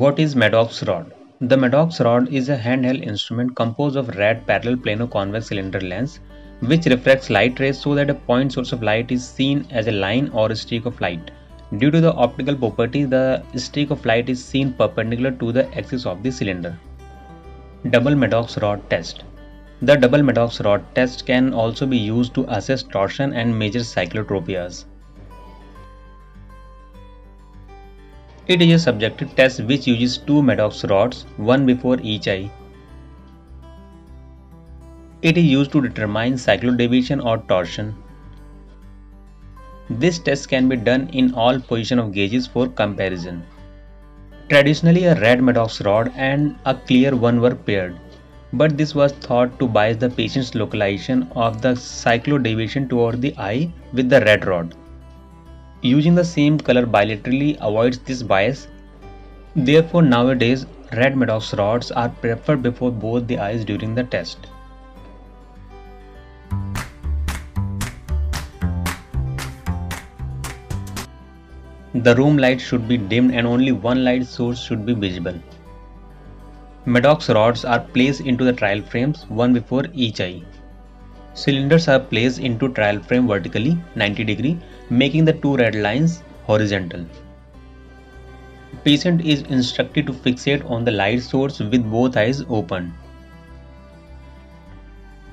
What is Maddox rod? The Maddox rod is a handheld instrument composed of red parallel plano convex cylinder lens which refracts light rays so that a point source of light is seen as a line or a streak of light. Due to the optical property, the streak of light is seen perpendicular to the axis of the cylinder. Double Maddox rod test. The double Maddox rod test can also be used to assess torsion and measure cyclotropias. It is a subjective test which uses two Maddox rods, one before each eye. It is used to determine cyclodeviation or torsion. This test can be done in all position of gazes for comparison. Traditionally a red Maddox rod and a clear one were paired, but this was thought to bias the patient's localization of the cyclodeviation toward the eye with the red rod. Using the same color bilaterally avoids this bias. Therefore nowadays red Maddox rods are preferred before both the eyes during the test. The room light should be dimmed and only one light source should be visible. Maddox rods are placed into the trial frames one before each eye. Cylinders are placed into trial frame vertically 90 degree making the two red lines horizontal. Patient is instructed to fixate on the light source with both eyes open.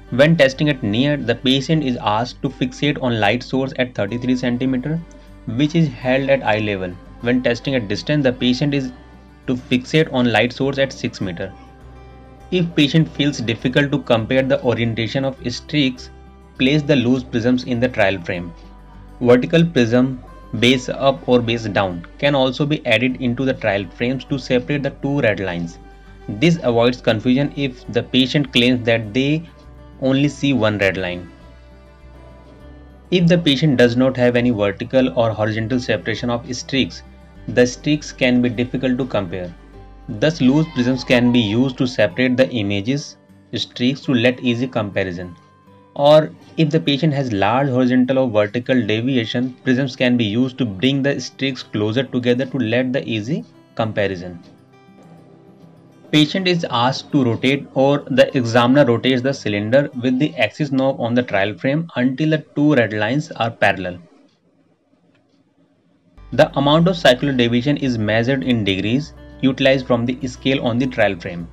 When testing at near, the patient is asked to fixate on light source at 33 cm which is held at eye level. When testing at distance, the patient is to fixate on light source at 6 meter. If patient feels difficult to compare the orientation of streaks, place the loose prisms in the trial frame. Vertical prism, base up or base down can also be added into the trial frames to separate the two red lines. This avoids confusion if the patient claims that they only see one red line. If the patient does not have any vertical or horizontal separation of streaks, the streaks can be difficult to compare. Thus loose prisms can be used to separate the images streaks to let easy comparison. Or if the patient has large horizontal or vertical deviation, prisms can be used to bring the streaks closer together to let the easy comparison. Patient is asked to rotate or the examiner rotates the cylinder with the axis knob on the trial frame until the two red lines are parallel. The amount of cyclodeviation deviation is measured in degrees utilized from the scale on the trial frame.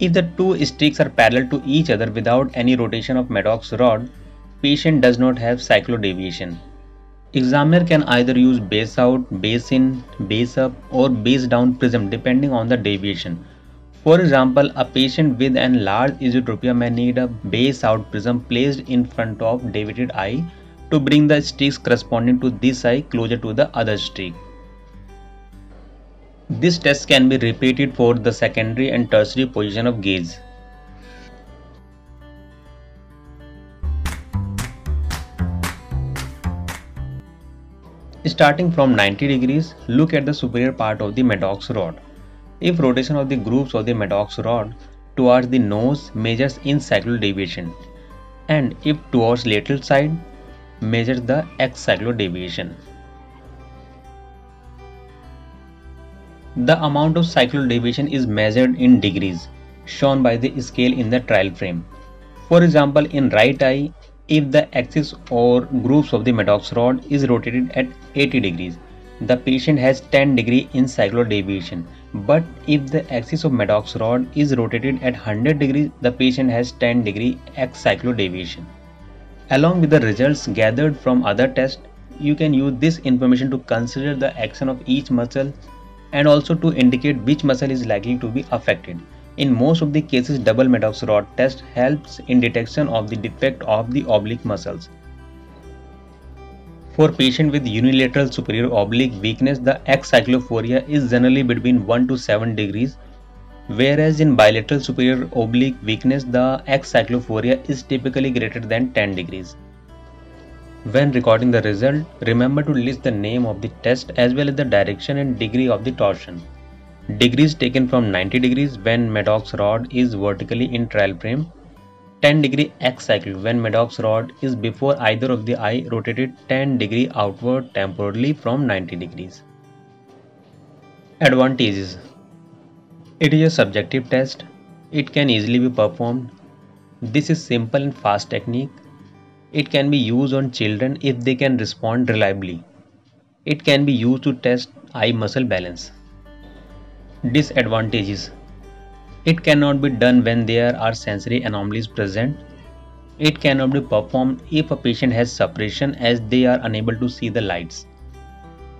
If the two streaks are parallel to each other without any rotation of Maddox rod, patient does not have cyclodeviation. Examiner can either use base out, base in, base up or base down prism depending on the deviation. For example, a patient with an large esotropia may need a base out prism placed in front of deviated eye to bring the streaks corresponding to this eye closer to the other streak. This test can be repeated for the secondary and tertiary position of gaze. Starting from 90 degrees, look at the superior part of the Maddox rod. If rotation of the grooves of the Maddox rod towards the nose measures incyclodeviation, deviation and if towards lateral side measures the excyclodeviation. deviation. The amount of cyclodeviation deviation is measured in degrees shown by the scale in the trial frame. For example, in right eye, if the axis or grooves of the Maddox rod is rotated at 80 degrees, the patient has 10 degree incyclodeviation. But if the axis of Maddox rod is rotated at 100 degrees, the patient has 10 degree excyclodeviation. Along with the results gathered from other tests, you can use this information to consider the action of each muscle and also to indicate which muscle is likely to be affected. In most of the cases, double Maddox rod test helps in detection of the defect of the oblique muscles. For patient with unilateral superior oblique weakness, the excyclophoria is generally between 1 to 7 degrees, whereas in bilateral superior oblique weakness, the excyclophoria is typically greater than 10 degrees. When recording the result, remember to list the name of the test as well as the direction and degree of the torsion. Degrees taken from 90 degrees when Maddox rod is vertically in trial frame. 10 degree excyclo when Maddox rod is before either of the eye rotated 10 degree outward temporarily from 90 degrees. Advantages It is a subjective test. It can easily be performed. This is simple and fast technique. It can be used on children if they can respond reliably. It can be used to test eye muscle balance. Disadvantages It cannot be done when there are sensory anomalies present. It cannot be performed if a patient has suppression as they are unable to see the lights.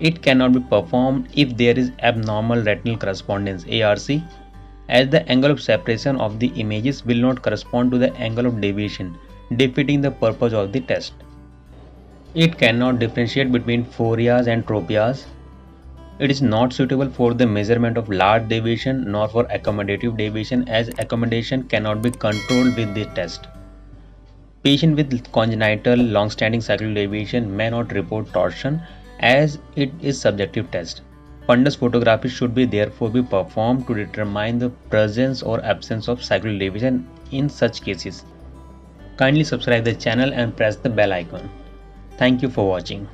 It cannot be performed if there is abnormal retinal correspondence ARC as the angle of separation of the images will not correspond to the angle of deviation defeating the purpose of the test. It cannot differentiate between phorias and tropias. It is not suitable for the measurement of large deviation nor for accommodative deviation as accommodation cannot be controlled with the test. Patient with congenital long-standing cyclodeviation may not report torsion as it is subjective test. Fundus photography should be therefore be performed to determine the presence or absence of cyclodeviation in such cases. Kindly subscribe the channel and press the bell icon. Thank you for watching.